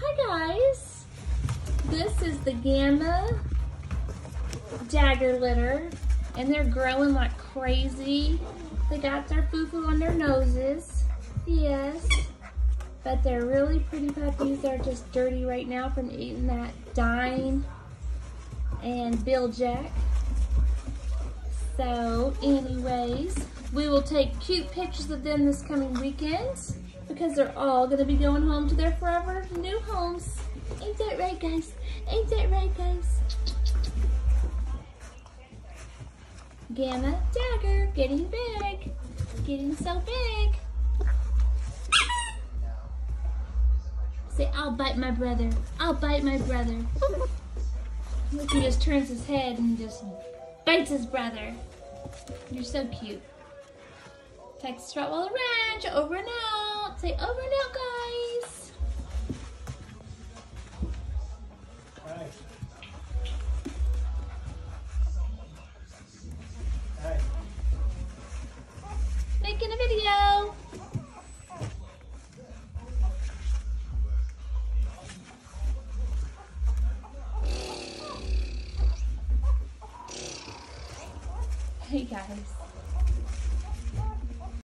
Hi guys, this is the Gama Dagger litter and they're growing like crazy. They got their foo-foo on their noses, yes, but they're really pretty puppies. They're just dirty right now from eating that Dine and Bil-Jac. So anyways, we will take cute pictures of them this coming weekend because they're all gonna be going home to their forever new homes. Ain't that right, guys? Ain't that right, guys? Gama Dagger, getting big. Getting so big. Say, I'll bite my brother. I'll bite my brother. Look, he just turns his head and just bites his brother. You're so cute. Texas Rottweiler Ranch, over. Say over out, guys. Hi. Hi. Making a video. Hey guys.